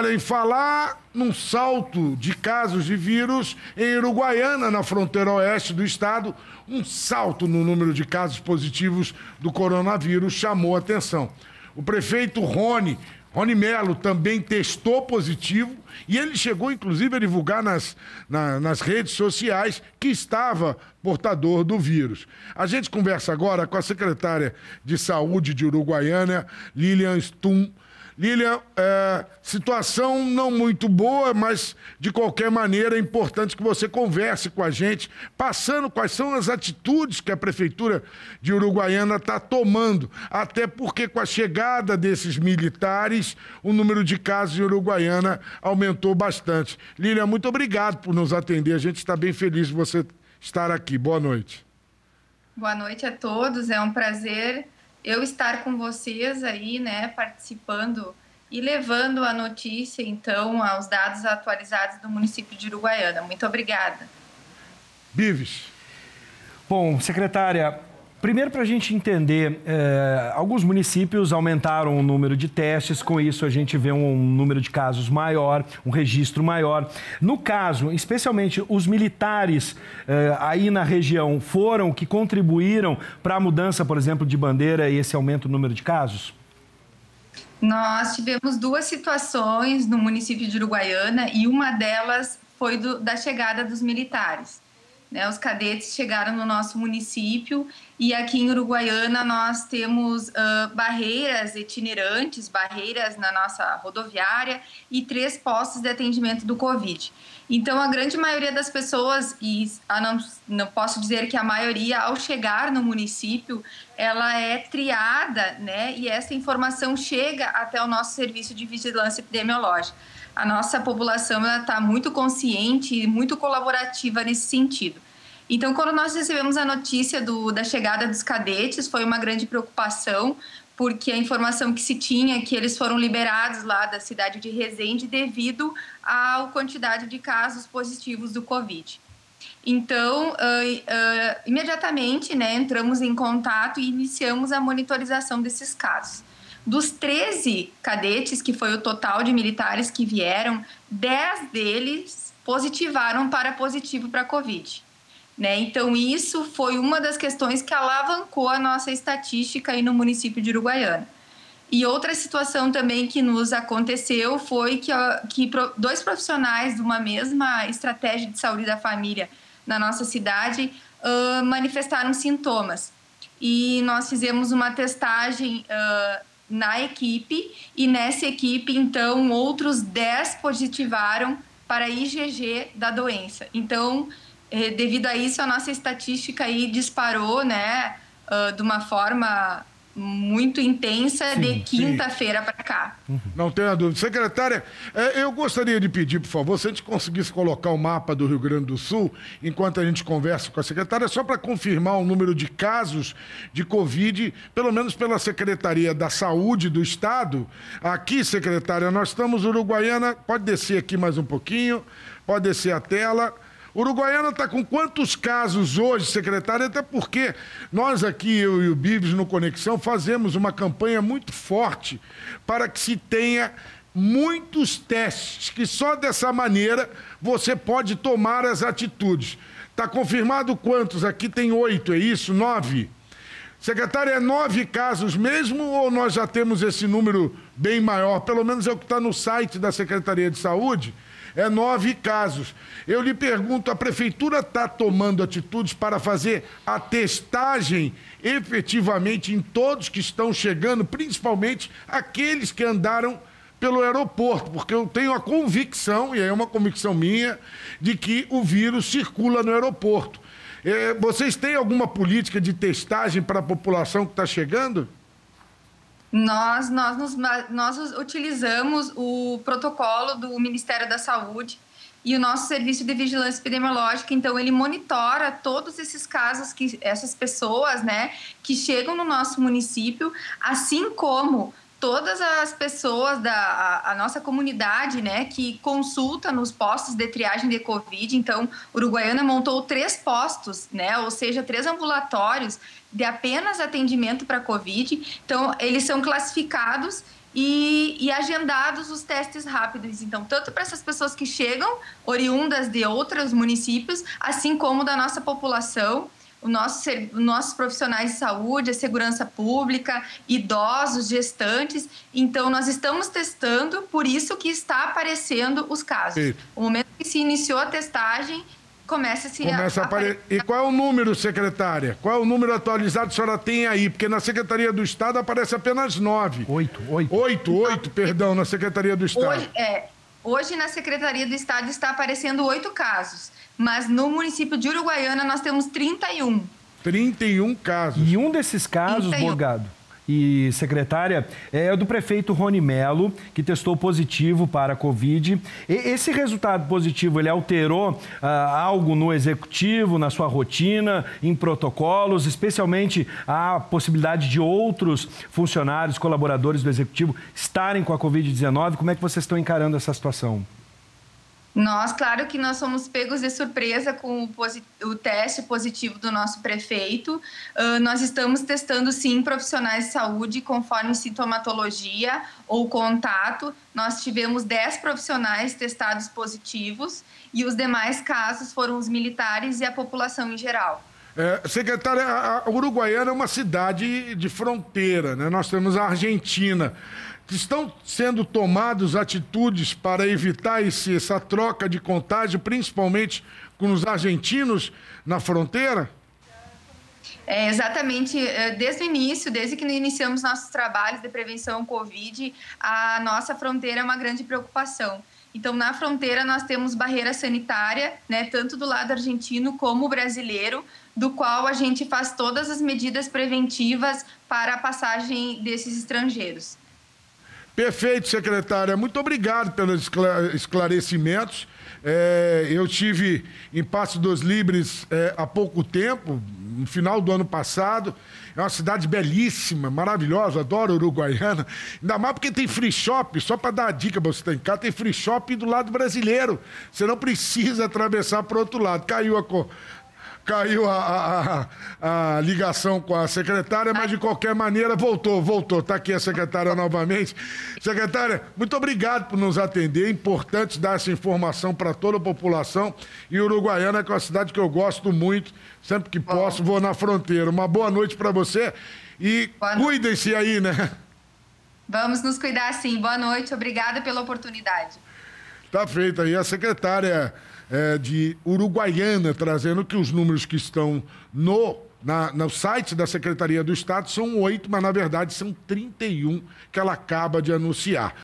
Olha, em falar num salto de casos de vírus em Uruguaiana, na fronteira oeste do estado, um salto no número de casos positivos do coronavírus chamou atenção. O prefeito Rony Rony Melo também testou positivo e ele chegou, inclusive, a divulgar nas, na, nas redes sociais que estava portador do vírus. A gente conversa agora com a secretária de Saúde de Uruguaiana, Lilian Stum Lilian, é, situação não muito boa, mas de qualquer maneira é importante que você converse com a gente, passando quais são as atitudes que a Prefeitura de Uruguaiana está tomando, até porque com a chegada desses militares, o número de casos em Uruguaiana aumentou bastante. Lilian, muito obrigado por nos atender, a gente está bem feliz de você estar aqui. Boa noite. Boa noite a todos, é um prazer eu estar com vocês aí, né, participando e levando a notícia, então, aos dados atualizados do município de Uruguaiana. Muito obrigada. Bives. Bom, secretária, Primeiro, para a gente entender, eh, alguns municípios aumentaram o número de testes, com isso a gente vê um número de casos maior, um registro maior. No caso, especialmente os militares eh, aí na região, foram que contribuíram para a mudança, por exemplo, de bandeira e esse aumento no número de casos? Nós tivemos duas situações no município de Uruguaiana e uma delas foi do, da chegada dos militares. Né, os cadetes chegaram no nosso município e aqui em Uruguaiana nós temos uh, barreiras itinerantes, barreiras na nossa rodoviária e três postos de atendimento do Covid. Então a grande maioria das pessoas, e não, não posso dizer que a maioria, ao chegar no município, ela é triada, né? E essa informação chega até o nosso serviço de vigilância epidemiológica a nossa população está muito consciente e muito colaborativa nesse sentido. Então, quando nós recebemos a notícia do, da chegada dos cadetes, foi uma grande preocupação, porque a informação que se tinha é que eles foram liberados lá da cidade de Resende devido à quantidade de casos positivos do Covid. Então, uh, uh, imediatamente, né, entramos em contato e iniciamos a monitorização desses casos. Dos 13 cadetes, que foi o total de militares que vieram, 10 deles positivaram para positivo para a Covid. Né? Então, isso foi uma das questões que alavancou a nossa estatística aí no município de Uruguaiana. E outra situação também que nos aconteceu foi que, que dois profissionais de uma mesma estratégia de saúde da família na nossa cidade uh, manifestaram sintomas. E nós fizemos uma testagem uh, na equipe e nessa equipe, então, outros 10 positivaram para IgG da doença. Então, eh, devido a isso, a nossa estatística aí disparou, né, uh, de uma forma muito intensa sim, de quinta-feira para cá. Uhum. Não tenha dúvida. Secretária, é, eu gostaria de pedir, por favor, se a gente conseguisse colocar o mapa do Rio Grande do Sul, enquanto a gente conversa com a secretária, só para confirmar o número de casos de Covid, pelo menos pela Secretaria da Saúde do Estado. Aqui, secretária, nós estamos Uruguaiana, pode descer aqui mais um pouquinho, pode descer a tela. Uruguaiana está com quantos casos hoje, secretário? Até porque nós aqui, eu e o Bibs, no Conexão, fazemos uma campanha muito forte para que se tenha muitos testes, que só dessa maneira você pode tomar as atitudes. Está confirmado quantos? Aqui tem oito, é isso? Nove? Secretário, é nove casos mesmo ou nós já temos esse número bem maior? Pelo menos é o que está no site da Secretaria de Saúde é nove casos. Eu lhe pergunto: a prefeitura está tomando atitudes para fazer a testagem efetivamente em todos que estão chegando, principalmente aqueles que andaram pelo aeroporto, porque eu tenho a convicção, e é uma convicção minha, de que o vírus circula no aeroporto. É, vocês têm alguma política de testagem para a população que está chegando? Nós, nós, nos, nós utilizamos o protocolo do Ministério da Saúde e o nosso serviço de vigilância epidemiológica, então ele monitora todos esses casos que essas pessoas, né, que chegam no nosso município, assim como todas as pessoas da a, a, nossa comunidade, né, que consulta nos postos de triagem de Covid. Então, Uruguaiana montou três postos, né, ou seja, três ambulatórios de apenas atendimento para Covid. Então, eles são classificados e, e, agendados os testes rápidos. Então, tanto para essas pessoas que chegam, oriundas de outros municípios, assim como da nossa população, o nosso, nossos profissionais de saúde, a segurança pública, idosos, gestantes. Então, nós estamos testando, por isso que está aparecendo os casos. Sim. O momento que se iniciou a testagem, começa a se começa a aparecer. E qual é o número, secretária? Qual é o número atualizado que a senhora tem aí? Porque na Secretaria do Estado aparece apenas nove. Oito, oito. Oito, oito, perdão, na Secretaria do Estado. Hoje, é, hoje na Secretaria do Estado está aparecendo oito casos, mas no município de Uruguaiana nós temos 31. 31 casos. E um desses casos, 31. Borgado, e secretária, é do prefeito Rony Melo, que testou positivo para a Covid. E esse resultado positivo, ele alterou ah, algo no executivo, na sua rotina, em protocolos, especialmente a possibilidade de outros funcionários, colaboradores do executivo estarem com a Covid-19? Como é que vocês estão encarando essa situação? Nós, claro que nós somos pegos de surpresa com o, o teste positivo do nosso prefeito. Uh, nós estamos testando, sim, profissionais de saúde conforme sintomatologia ou contato. Nós tivemos 10 profissionais testados positivos e os demais casos foram os militares e a população em geral. É, secretária, a Uruguaiana é uma cidade de fronteira, né? Nós temos a Argentina. Estão sendo tomadas atitudes para evitar esse, essa troca de contágio, principalmente com os argentinos na fronteira? É, exatamente, é, desde o início, desde que iniciamos nossos trabalhos de prevenção Covid, a nossa fronteira é uma grande preocupação. Então, na fronteira, nós temos barreira sanitária, né, tanto do lado argentino como brasileiro, do qual a gente faz todas as medidas preventivas para a passagem desses estrangeiros. Perfeito, secretária. Muito obrigado pelos esclarecimentos. É, eu tive em Passo dos Libres é, há pouco tempo, no final do ano passado. É uma cidade belíssima, maravilhosa, adoro Uruguaiana. Ainda mais porque tem free shop, só para dar a dica para você estar em casa, tem free shop do lado brasileiro. Você não precisa atravessar para o outro lado. Caiu a, caiu a, a, a, ligação com a secretária, mas de qualquer maneira voltou, voltou. Está aqui a secretária novamente. Secretária, muito obrigado por nos atender. É importante dar essa informação para toda a população. E Uruguaiana, que é uma cidade que eu gosto muito, sempre que posso, vou na fronteira. Uma boa noite para você e cuidem-se aí, né? Vamos nos cuidar sim. Boa noite, obrigada pela oportunidade. Tá feito aí a secretária é, de Uruguaiana, trazendo que os números que estão no, na, no site da Secretaria do Estado são oito, mas na verdade são 31 que ela acaba de anunciar.